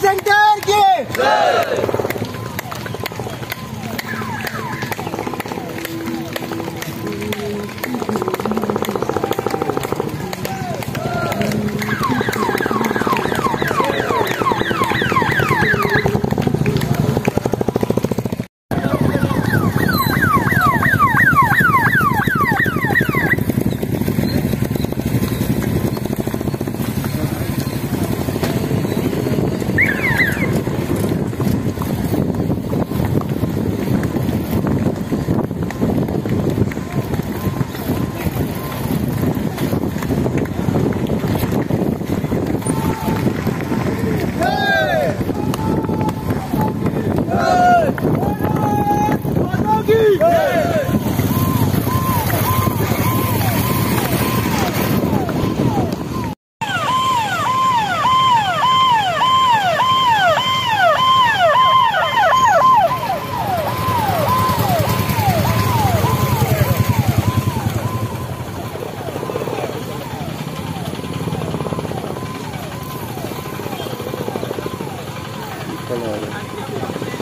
Bob you. Hello.